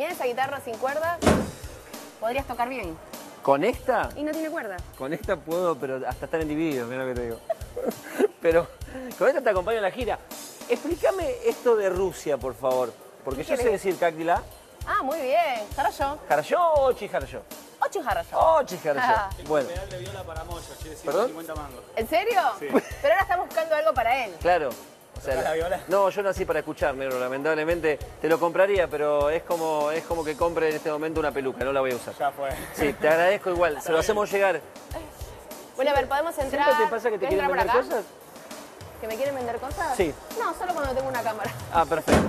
Mira esa guitarra sin cuerda. Podrías tocar bien. ¿Con esta? Y no tiene cuerda. Con esta puedo, pero hasta estar en dividido, mira lo que te digo. pero con esta te acompaño en la gira. Explícame esto de Rusia, por favor. Porque yo sé decir Cáctila. Ah, muy bien. Jarayo. ¿Jarayó o Ochi Jarayó? Ocho jarayo. Ochi Jarayó. Ah. Bueno, pedal de viola para Moyo, che, ¿Perdón? 150 mangos. ¿En serio? Pero ahora estamos buscando algo para él. claro. O sea, ¿Tocás la viola? no, yo nací para escuchar, negro. Lamentablemente te lo compraría, pero es como, es como que compre en este momento una peluca, no la voy a usar. Ya fue. Sí, te agradezco igual. Se lo hacemos llegar. Bueno, a ver, ¿podemos entrar? ¿Siempre te pasa que te ¿Querés quieren vender acá? cosas? ¿Que me quieren vender cosas? Sí. No, solo cuando tengo una cámara. Ah, perfecto.